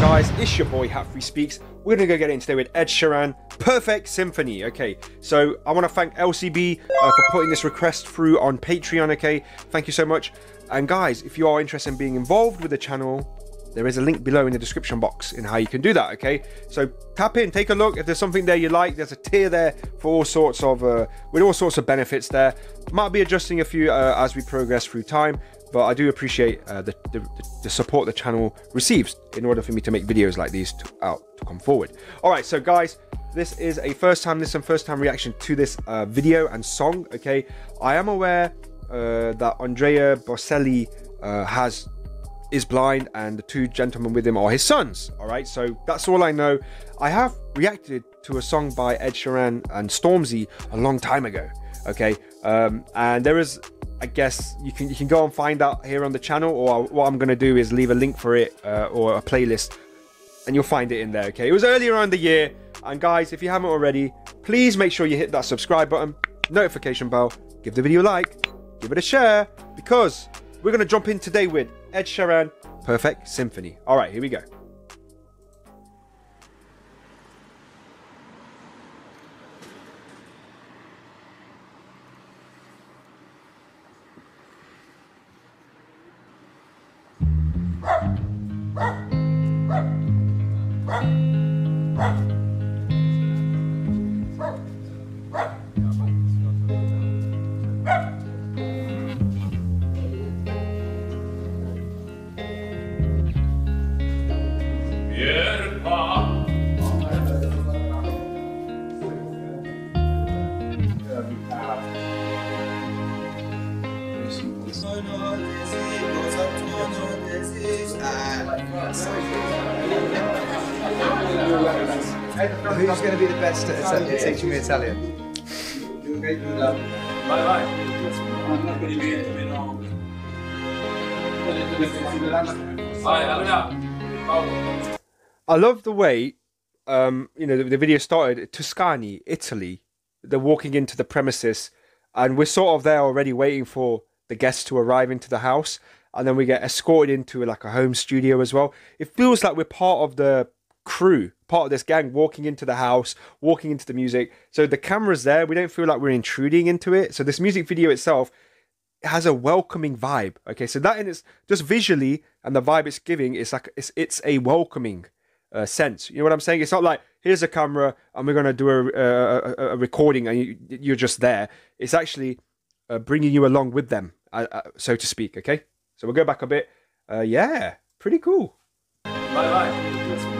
guys, it's your boy Hap3 Speaks. We're gonna go get in today with Ed Sheeran, Perfect Symphony. Okay, so I want to thank LCB uh, for putting this request through on Patreon. Okay, thank you so much. And guys, if you are interested in being involved with the channel, there is a link below in the description box in how you can do that. Okay, so tap in, take a look. If there's something there you like, there's a tier there for all sorts of uh, with all sorts of benefits there. Might be adjusting a few uh, as we progress through time but I do appreciate uh, the, the, the, support the channel receives in order for me to make videos like these to, out to come forward. All right, so guys, this is a first time, this and first time reaction to this uh, video and song. Okay, I am aware uh, that Andrea Bocelli uh, has is blind and the two gentlemen with him are his sons. All right, so that's all I know. I have reacted to a song by Ed Sheeran and Stormzy a long time ago. Okay, um, and there is I guess you can you can go and find out here on the channel, or what I'm to do is leave a link for it uh, or a playlist, and you'll find it in there. Okay, it was earlier on the year, and guys, if you haven't already, please make sure you hit that subscribe button, notification bell, give the video a like, give it a share, because we're to jump in today with Ed Sheeran, Perfect Symphony. All right, here we go. Who's going to be the best at, at teaching me Italian? Vai, vai. I love the way, um, you know, the, the video started. Tuscany, Italy. They're walking into the premises, and we're sort of there already, waiting for the guests to arrive into the house, and then we get escorted into like a home studio as well. It feels like we're part of the crew, part of this gang, walking into the house, walking into the music. So the camera's there. We don't feel like we're intruding into it. So this music video itself has a welcoming vibe. Okay, so that in its just visually and the vibe it's giving is like it's it's a welcoming uh, sense. You know what I'm saying? It's not like here's a camera and we're gonna do a, a, a recording and you, you're just there. It's actually uh, bringing you along with them, uh, uh so to speak. Okay, so we'll go back a bit. Uh, yeah, pretty cool. Bye bye.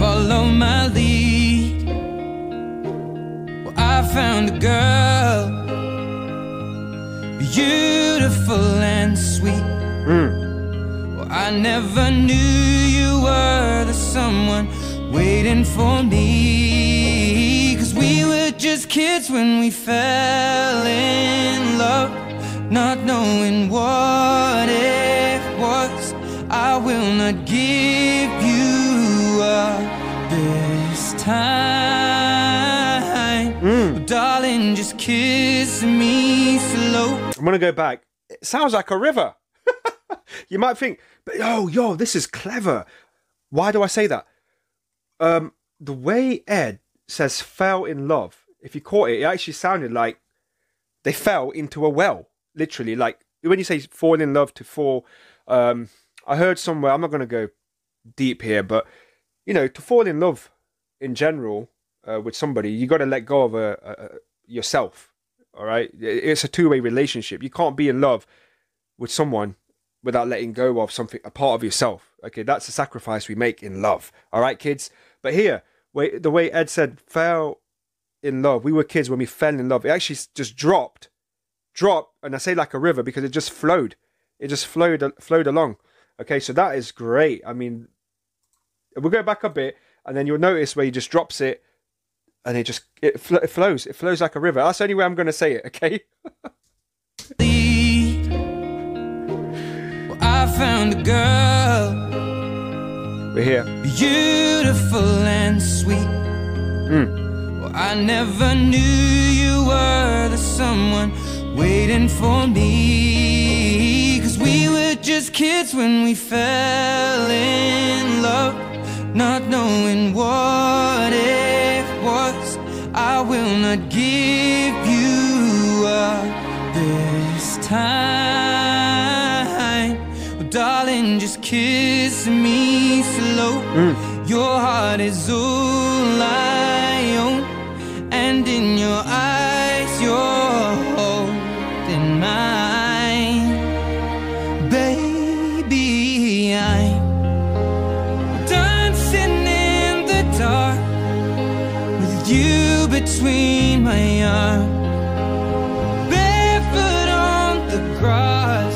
follow my lead. Well, I found a girl, beautiful and sweet. Mm. Well, I never knew you were the someone waiting for me. Cause we were just kids when we fell in love, not knowing what time. Mm. darling, just kiss me slow. I'm gonna go back. It sounds like a river. you might think, but oh, yo, this is clever. Why do I say that? Um, the way Ed says fell in love, if you caught it, it actually sounded like they fell into a well. Literally, like when you say fall in love to fall, um, I heard somewhere, I'm not going to go deep here, but you know, to fall in love in general uh, with somebody, you got to let go of a, a, a, yourself. All right, it's a two-way relationship. You can't be in love with someone without letting go of something, a part of yourself. Okay, that's a sacrifice we make in love. All right, kids. But here, wait, the way Ed said, fell in love. We were kids when we fell in love. It actually just dropped, dropped, and I say like a river because it just flowed. It just flowed, flowed along. Okay, so that is great. I mean, We'll go back a bit, and then you'll notice where he just drops it, and it just it, fl- it flows. It flows like a river. That's the only way I'm going to say it. Okay. Well, I found a girl, We're here. beautiful and sweet. Hmm. Well, I never knew you were the someone waiting for me. Cause we were just kids when we fell in love, not knowing what it was. I will not give you up this time. Well, darling, just kiss me slow. Mm. Your heart is all I between my arms. Barefoot on the grass,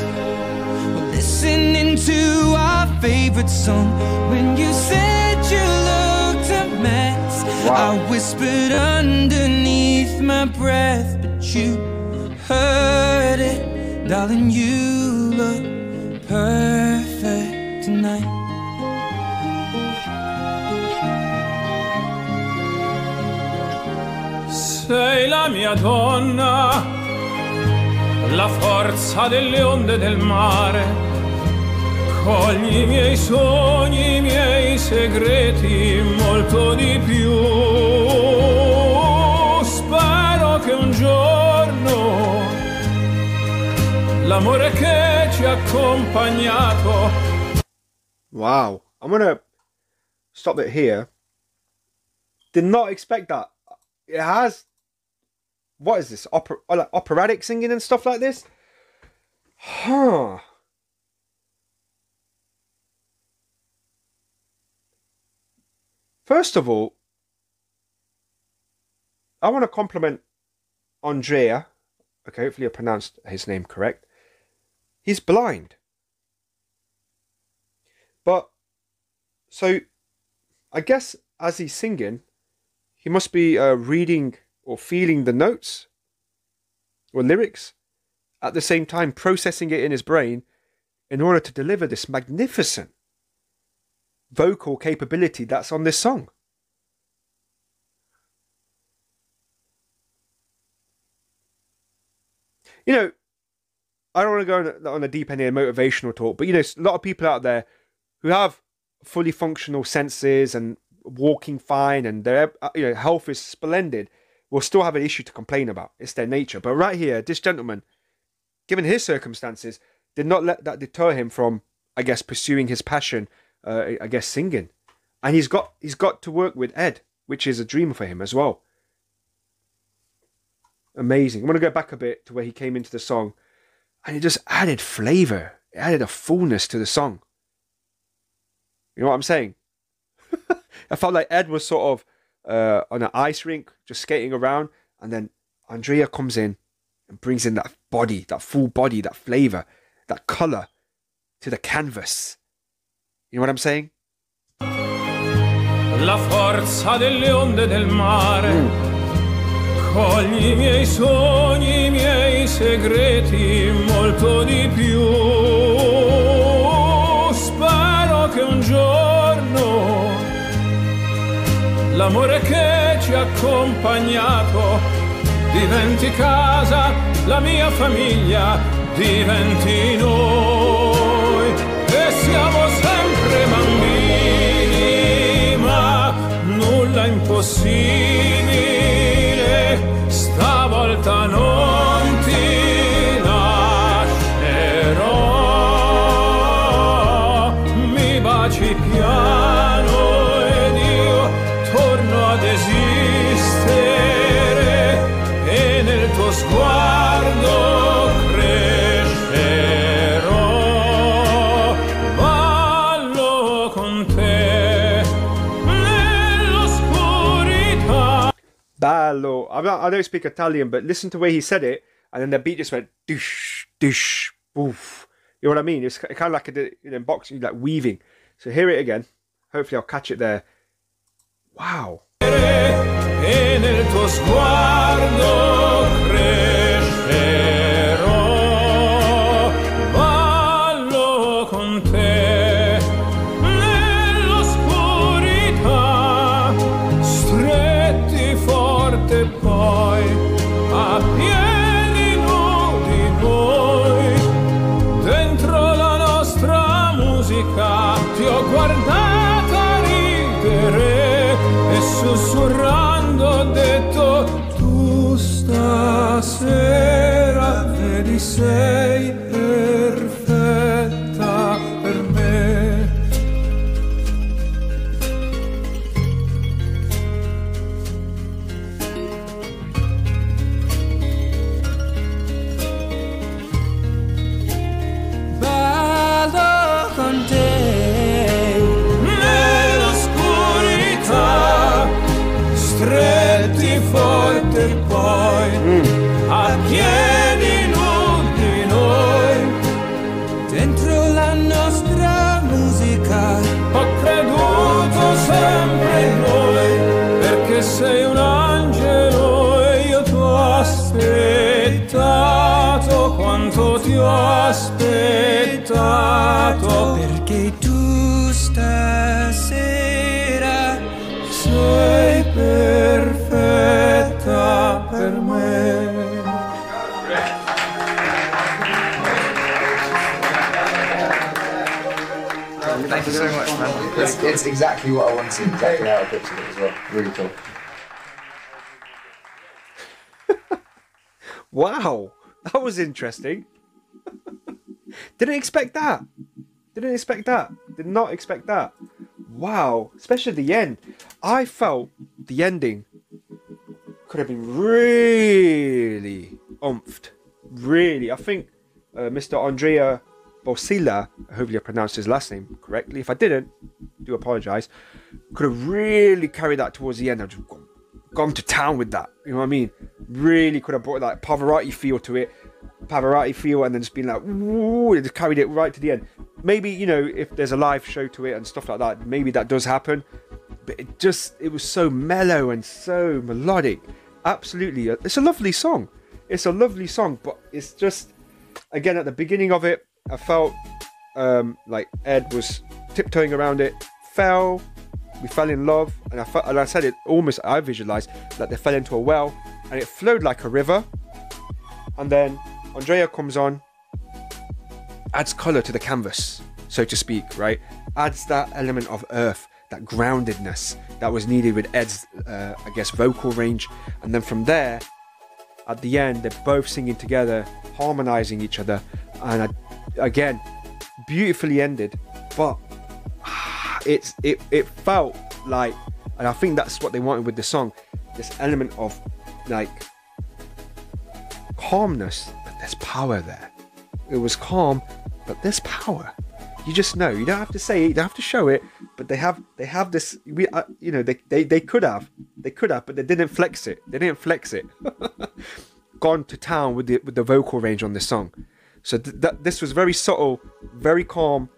we're listening to our favorite song. When you said you looked a mess, I whispered underneath my breath, but you heard it, darling. You look perfect tonight. Sei la mia donna, la forza delle onde del mare. Cogli i miei sogni, i miei segreti, molto di più. Spero che un giorno l'amore che ci ha accompagnato Wow. I'm gonna stop it here. Did not expect that. It has. What is this? Oper- oh, like operatic singing and stuff like this? Huh. First of all, I want to compliment Andrea. Okay, hopefully I pronounced his name correct. He's blind. But so I guess as he's singing, he must be uh, reading or feeling the notes or lyrics at the same time, processing it in his brain in order to deliver this magnificent vocal capability that's on this song. You know, I don't want to go on, a deep end of motivational talk, but you know, a lot of people out there who have fully functional senses and walking fine and their uh, you know health is splendid will still have an issue to complain about. It's their nature. But right here, this gentleman, given his circumstances, did not let that deter him from, I guess, pursuing his passion. Uh, I guess singing, and he's got he's got to work with Ed, which is a dream for him as well. Amazing. I'm gonna go back a bit to where he came into the song, and it just added flavour. It added a fullness to the song. You know what I'm saying? I felt like Ed was sort of uh, on an ice rink, just skating around, and then Andrea comes in and brings in that body, that full body, that flavour, that colour to the canvas. You know what I'm saying? la forza delle onde del mare. Cogli i miei sogni, i miei segreti, molto di più. Spero che un giorno l'amore che ci ha accompagnato diventi casa, la mia famiglia diventi noi. E siamo sempre bambini, ma nulla impossibile, I'm not, I don't speak Italian, but listen to the way he said it, and then the beat just went doosh, doosh, oof. You know what I mean? It's kind of like a, in boxing, like weaving. So hear it again. Hopefully, I'll catch it there. Wow. Vedi Thank you so much, man. It's, it's exactly what I wanted, exactly how I pictured it as well. Really cool. Wow, that was interesting. Didn't expect that. Didn't expect that. Did not expect that. Wow, especially the end. I felt the ending could have been really umphed. Really, I think uh, Mr. Andrea Bosila, hopefully I pronounced his last name correctly. If I didn't, do apologise. Could have really carried that towards the end. I've just gone, gone to town with that. You know what I mean? Really could have brought that Pavarotti feel to it. Pavarotti feel and then just been like, ooh, it just carried it right to the end. Maybe, you know, if there's a live show to it and stuff like that, maybe that does happen. But it just, it was so mellow and so melodic. Absolutely. It's a lovely song. It's a lovely song, but it's just, again, at the beginning of it, I felt um, like Ed was tiptoeing around it, fell, we fell in love, and I felt, and I said it almost, I visualized that they fell into a well, and it flowed like a river. And then Andrea comes on, adds color to the canvas, so to speak, right? Adds that element of earth, that groundedness that was needed with Ed's, uh, I guess, vocal range. And then from there, at the end, they're both singing together, harmonizing each other, and I, again, beautifully ended. But it's it it felt like, and I think that's what they wanted with the song, this element of like calmness, but there's power there. It was calm, but there's power. You just know. You don't have to say it. You don't have to show it. But they have they have this. We uh, you know they, they they could have they could have, but they didn't flex it. They didn't flex it. Gone to town with the with the vocal range on this song. So th- that this was very subtle, very calm,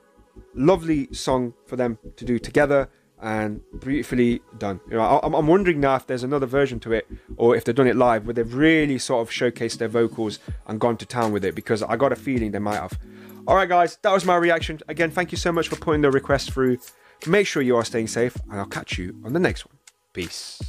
lovely song for them to do together and beautifully done. You know, I, I'm wondering now if there's another version to it or if they've done it live where they've really sort of showcased their vocals and gone to town with it because I got a feeling they might have. All right, guys, that was my reaction. Again, thank you so much for putting the request through. Make sure you are staying safe and I'll catch you on the next one. Peace.